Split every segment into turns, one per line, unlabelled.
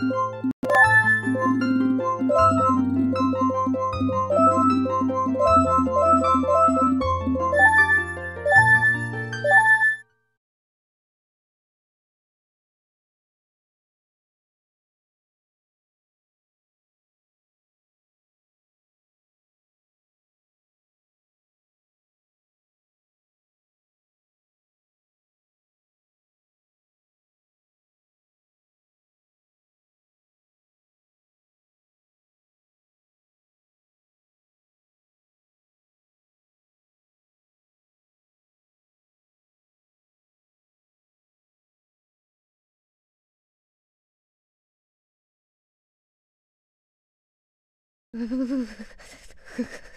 Thank you. Ha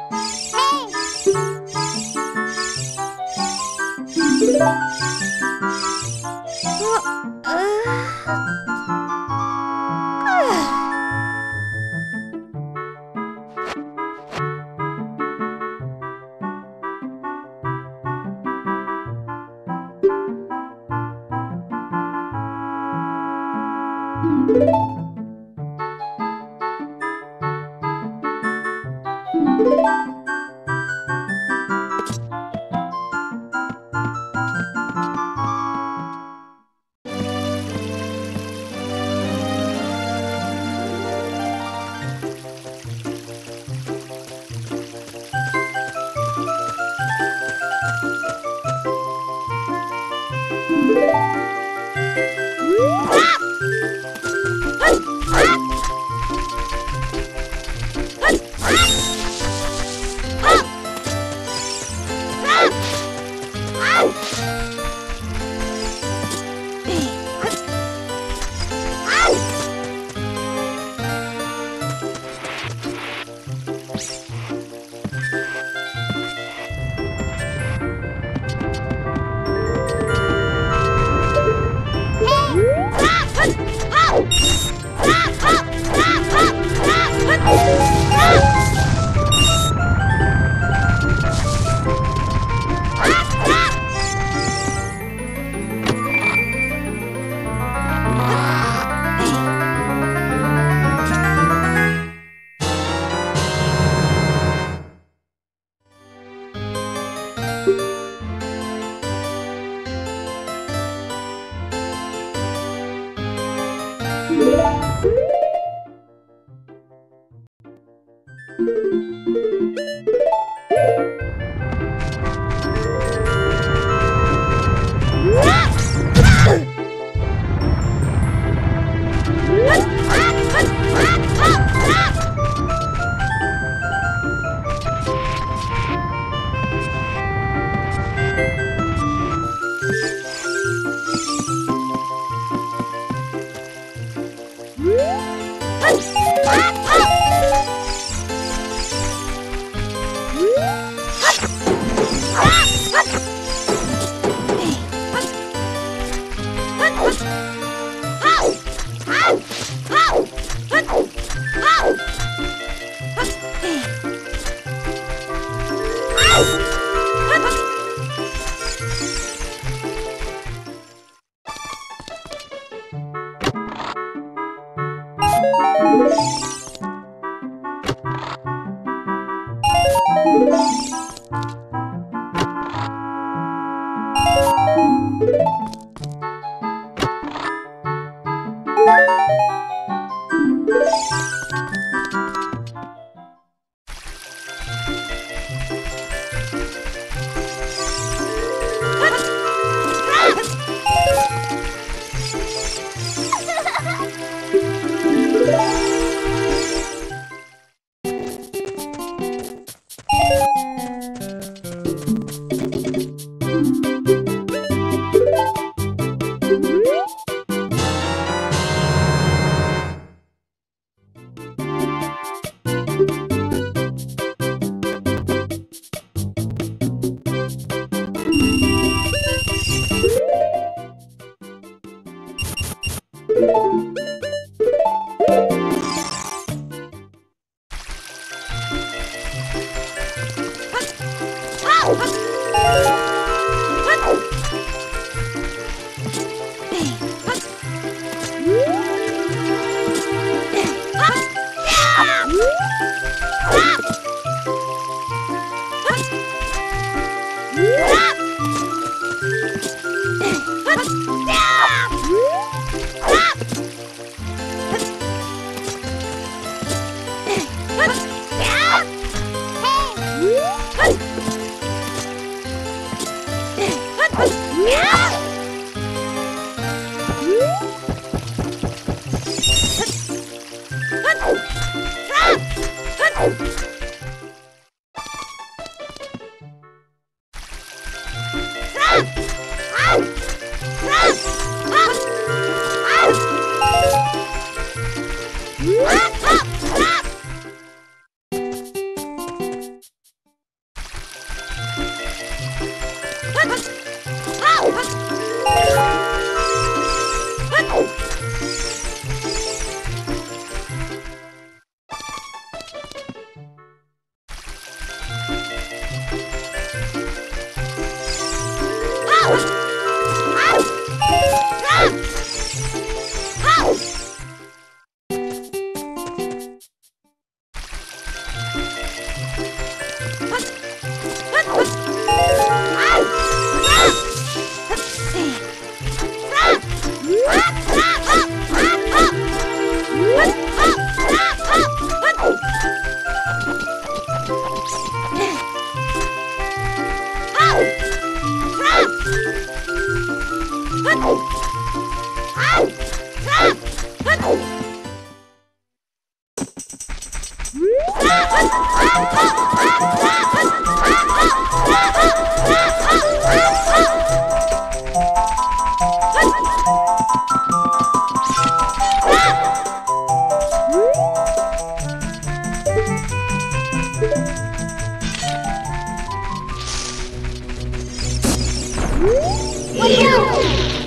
Woo!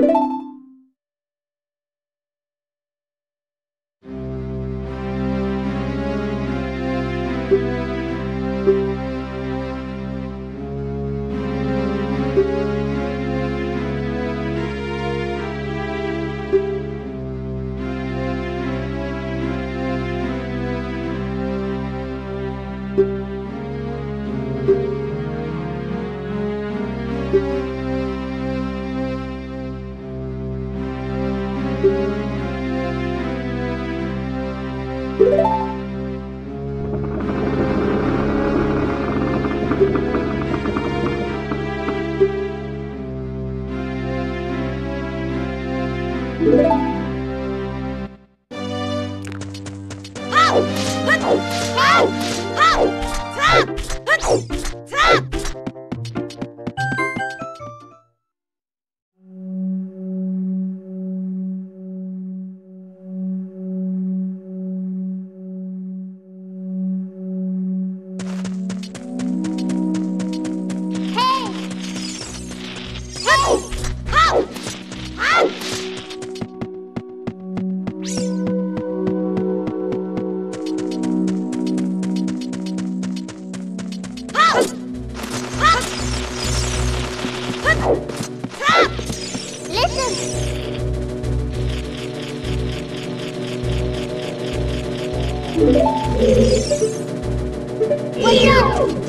you Thank you. Wait up!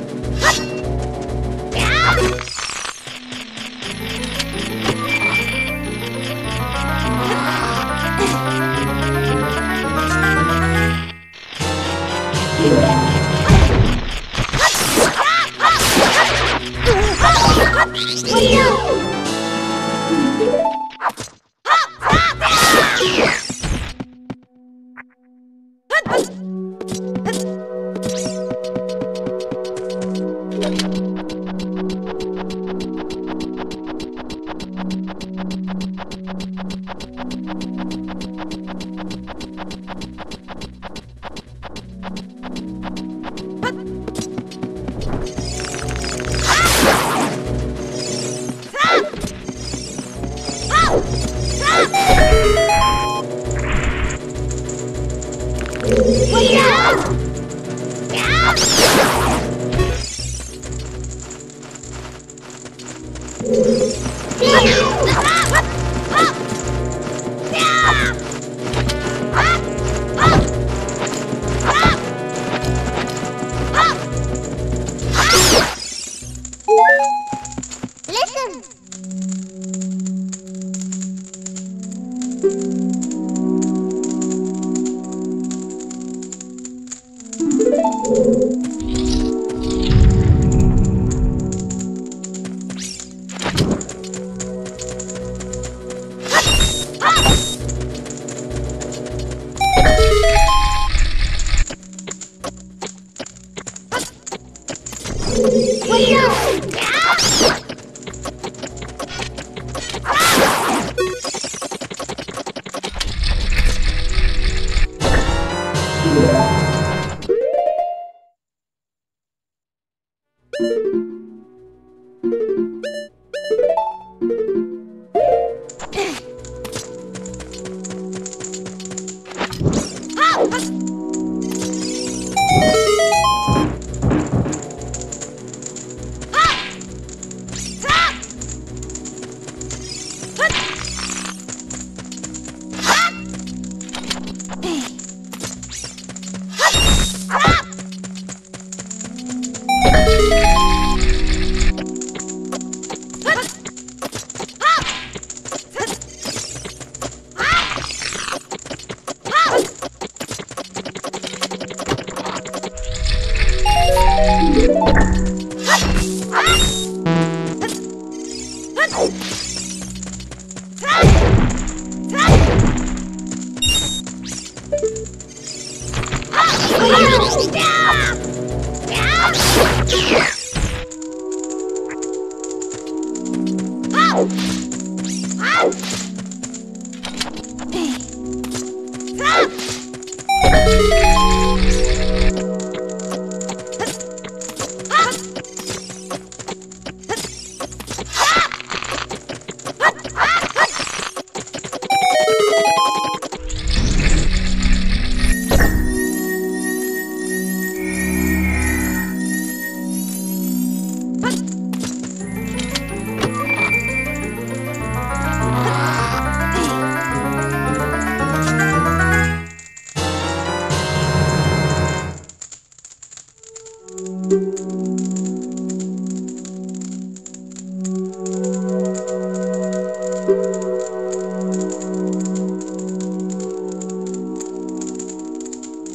Ow!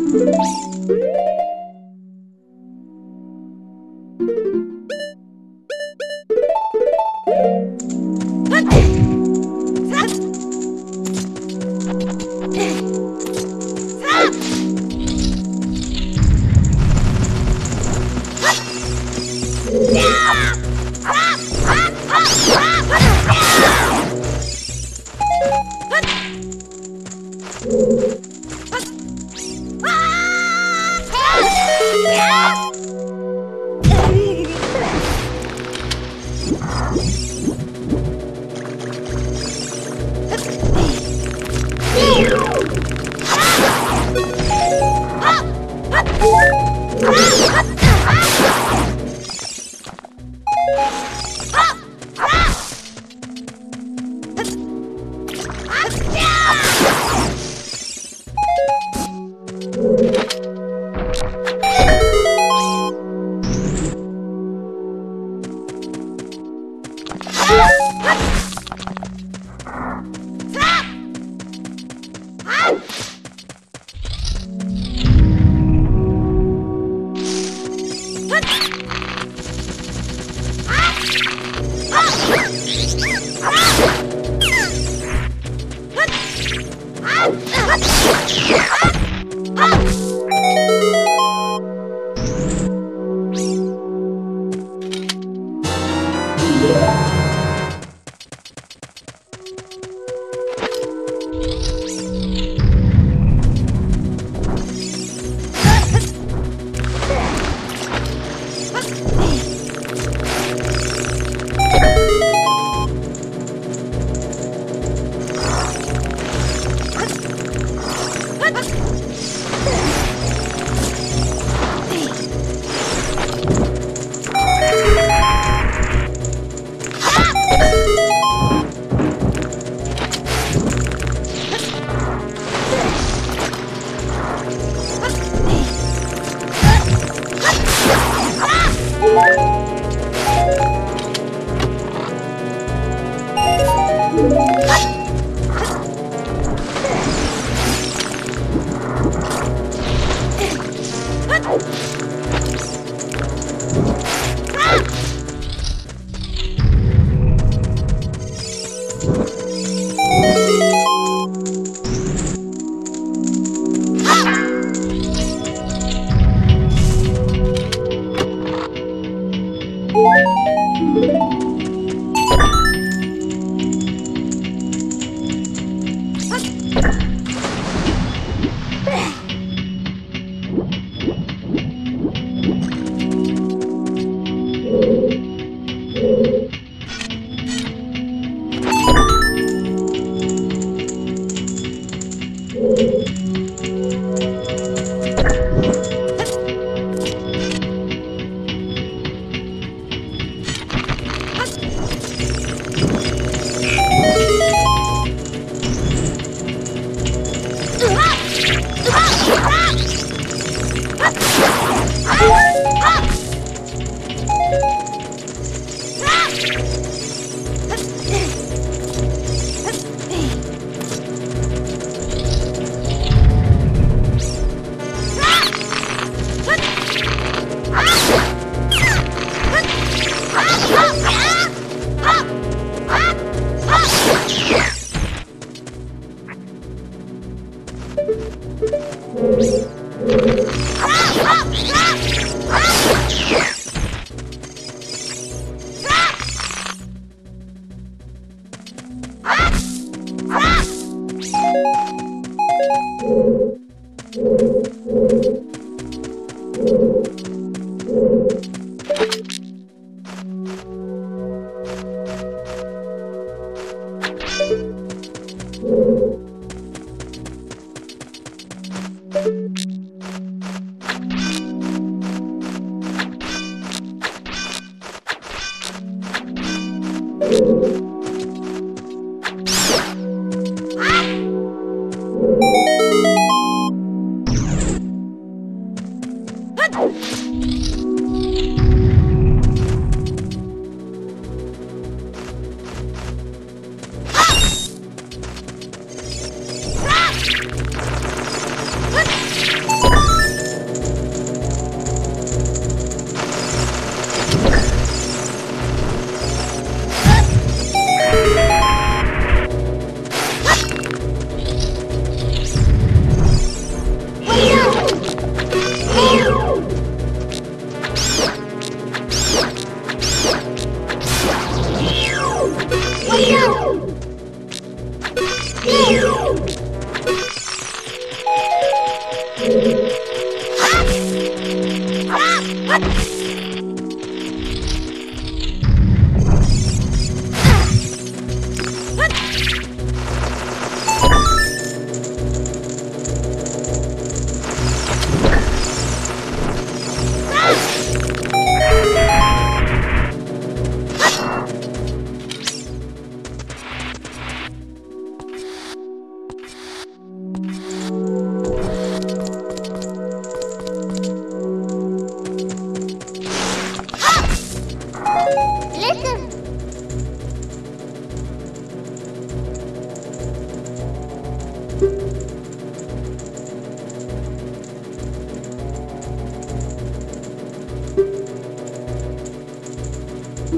Thank you. Ah!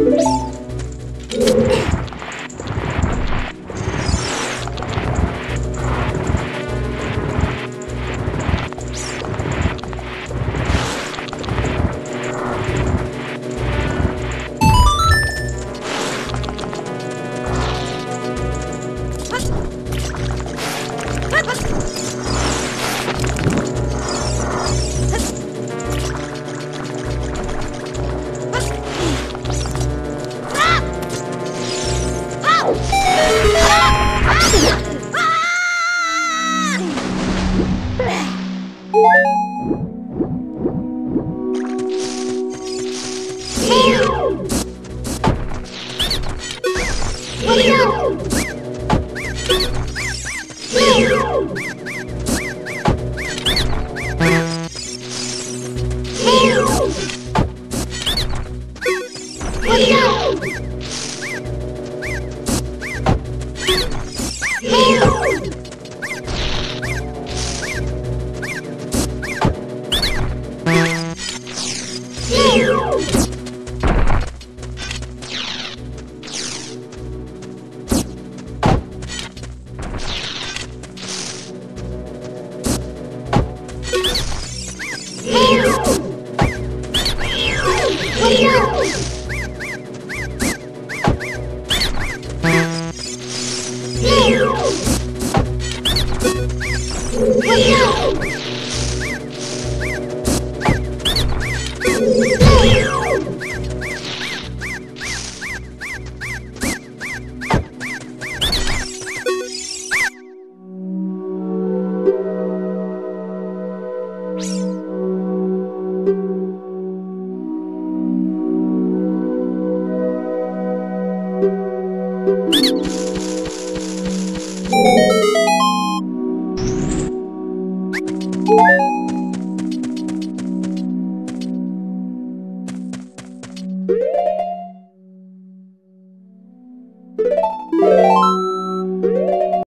Thank you.